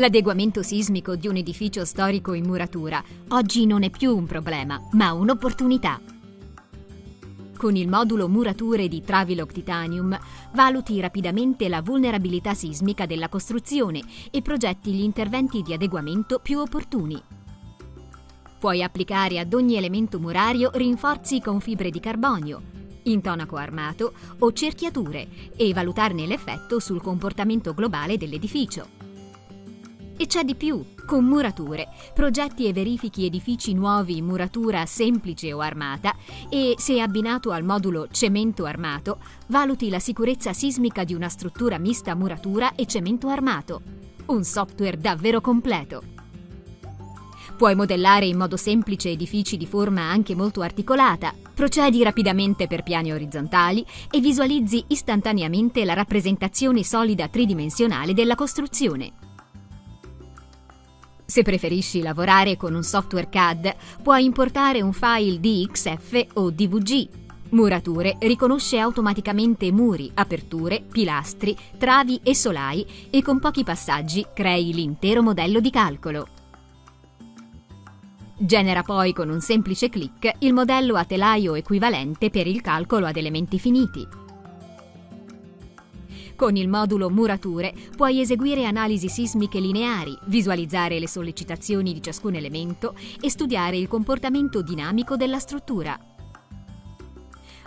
L'adeguamento sismico di un edificio storico in muratura oggi non è più un problema, ma un'opportunità. Con il modulo murature di Traviloc Titanium valuti rapidamente la vulnerabilità sismica della costruzione e progetti gli interventi di adeguamento più opportuni. Puoi applicare ad ogni elemento murario rinforzi con fibre di carbonio, intonaco armato o cerchiature e valutarne l'effetto sul comportamento globale dell'edificio. E c'è di più. Con Murature progetti e verifichi edifici nuovi in muratura semplice o armata e, se abbinato al modulo cemento armato, valuti la sicurezza sismica di una struttura mista muratura e cemento armato. Un software davvero completo. Puoi modellare in modo semplice edifici di forma anche molto articolata, procedi rapidamente per piani orizzontali e visualizzi istantaneamente la rappresentazione solida tridimensionale della costruzione. Se preferisci lavorare con un software CAD, puoi importare un file DXF o DVG. Murature riconosce automaticamente muri, aperture, pilastri, travi e solai e con pochi passaggi crei l'intero modello di calcolo. Genera poi con un semplice clic il modello a telaio equivalente per il calcolo ad elementi finiti. Con il modulo Murature puoi eseguire analisi sismiche lineari, visualizzare le sollecitazioni di ciascun elemento e studiare il comportamento dinamico della struttura.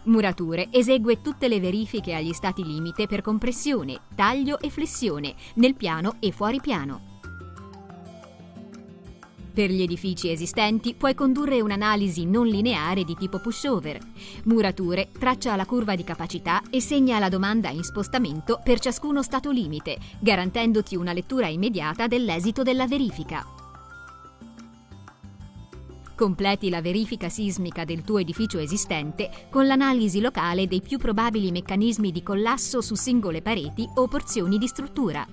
Murature esegue tutte le verifiche agli stati limite per compressione, taglio e flessione, nel piano e fuori piano. Per gli edifici esistenti puoi condurre un'analisi non lineare di tipo pushover. Murature traccia la curva di capacità e segna la domanda in spostamento per ciascuno stato limite, garantendoti una lettura immediata dell'esito della verifica. Completi la verifica sismica del tuo edificio esistente con l'analisi locale dei più probabili meccanismi di collasso su singole pareti o porzioni di struttura.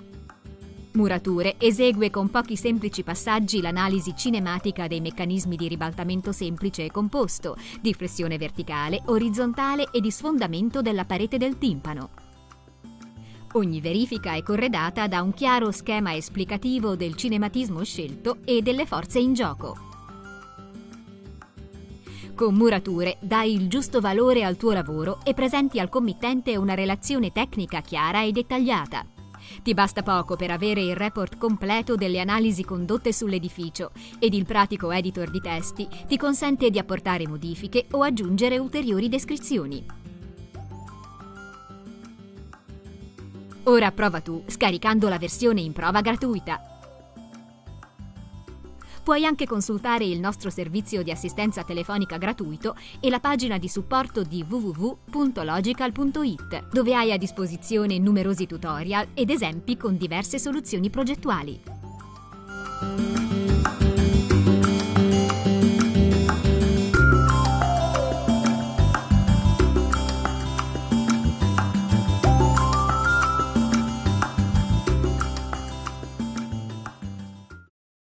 Murature esegue con pochi semplici passaggi l'analisi cinematica dei meccanismi di ribaltamento semplice e composto, di flessione verticale, orizzontale e di sfondamento della parete del timpano. Ogni verifica è corredata da un chiaro schema esplicativo del cinematismo scelto e delle forze in gioco. Con Murature dai il giusto valore al tuo lavoro e presenti al committente una relazione tecnica chiara e dettagliata. Ti basta poco per avere il report completo delle analisi condotte sull'edificio ed il pratico editor di testi ti consente di apportare modifiche o aggiungere ulteriori descrizioni. Ora prova tu scaricando la versione in prova gratuita. Puoi anche consultare il nostro servizio di assistenza telefonica gratuito e la pagina di supporto di www.logical.it, dove hai a disposizione numerosi tutorial ed esempi con diverse soluzioni progettuali.